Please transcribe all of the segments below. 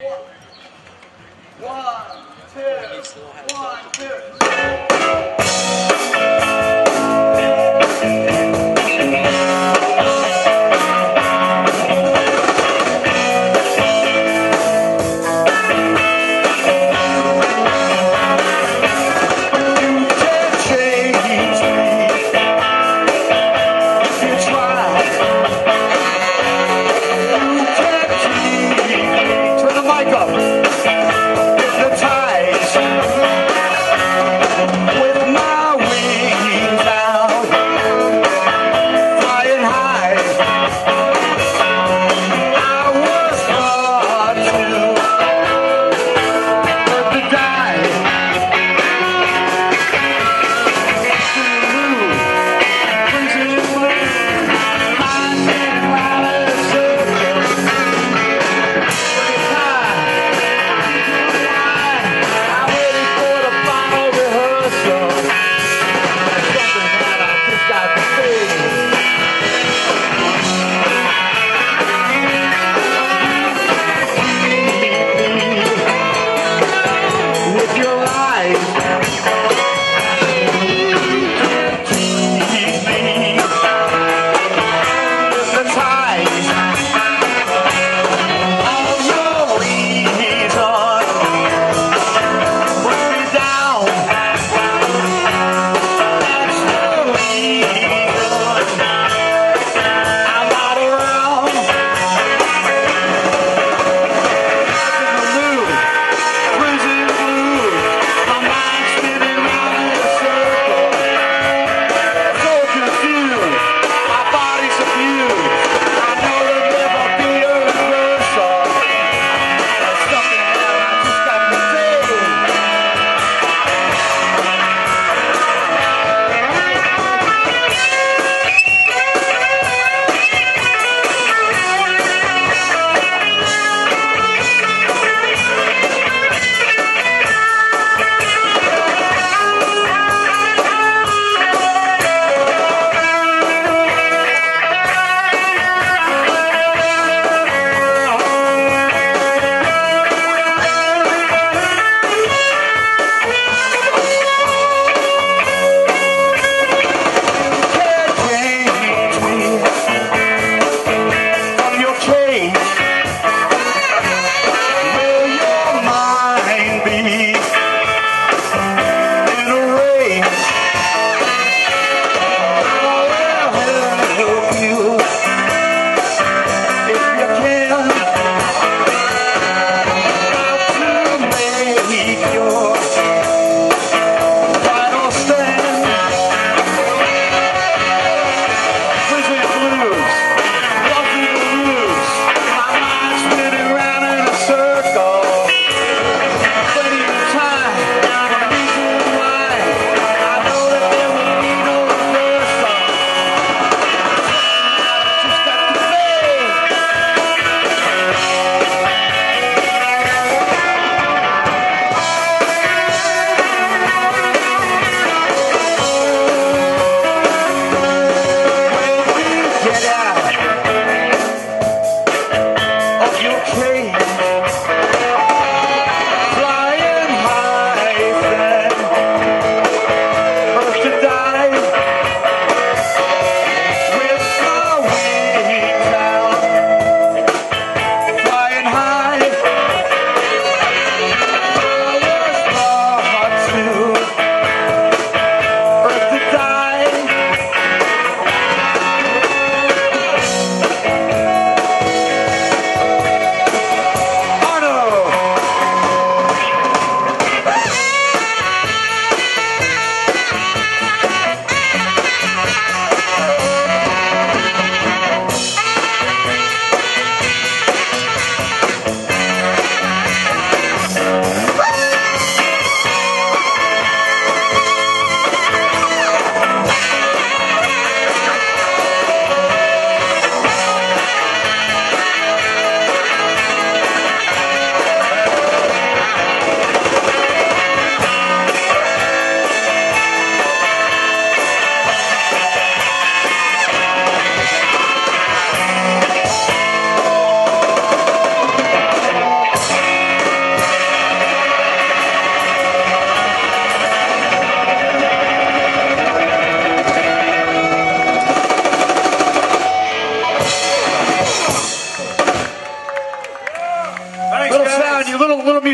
One, two, one, two.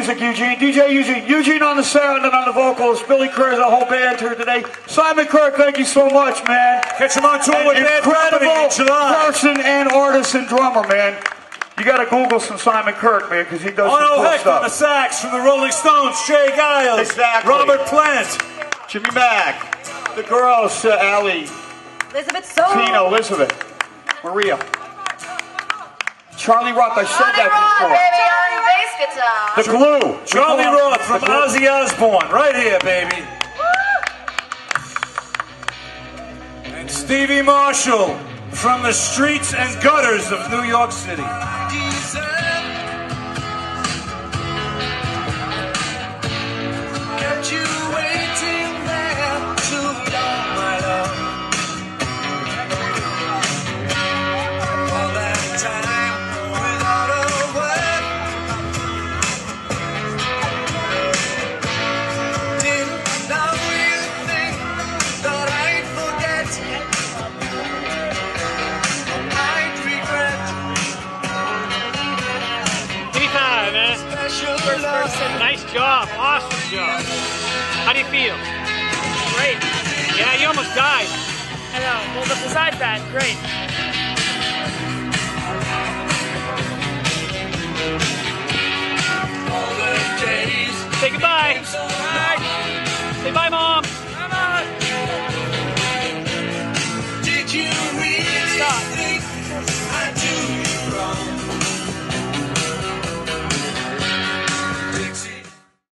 Music, Eugene. DJ Eugene, Eugene on the sound and on the vocals. Billy Kerr, the whole band here today. Simon Kirk, thank you so much, man. Catch him on tour with Bad Company Incredible July. person and artist and drummer, man. You got to Google some Simon Kirk, man, because he does some Arno cool Heck on the sax from the Rolling Stones. Jay Giles. Exactly. Robert Plant. Jimmy Mack, the girls, uh, Allie, Elizabeth So. Tina, Elizabeth, Maria, Charlie Roth. I said Johnny Roth, that baby, on bass guitar. before. The glue. Charlie The glue. Roth from glue. Ozzy Osbourne. Right here, baby. And Stevie Marshall from the streets and gutters of New York City. job. Awesome job. How do you feel? Great. Yeah, you almost died. I know. Well, but besides that, great.